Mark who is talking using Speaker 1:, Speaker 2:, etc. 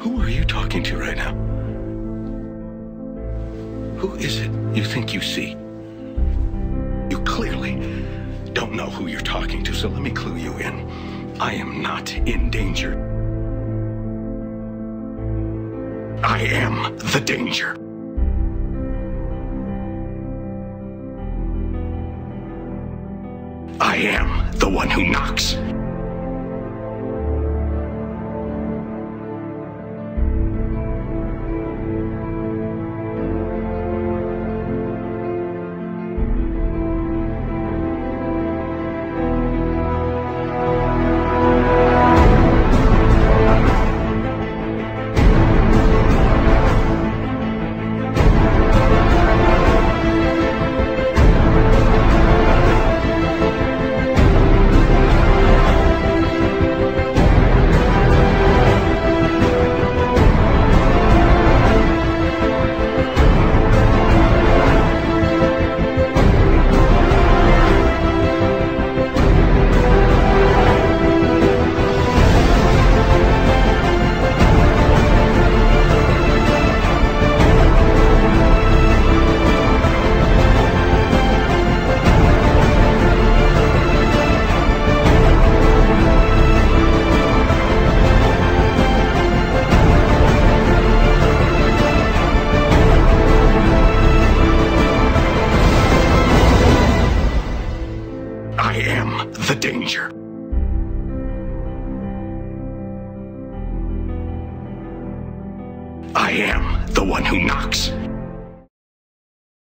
Speaker 1: Who are you talking to right now? Who is it you think you see? You clearly don't know who you're talking to, so let me clue you in. I am not in danger. I am the danger. I am the one who knocks. The danger. I am the one who knocks.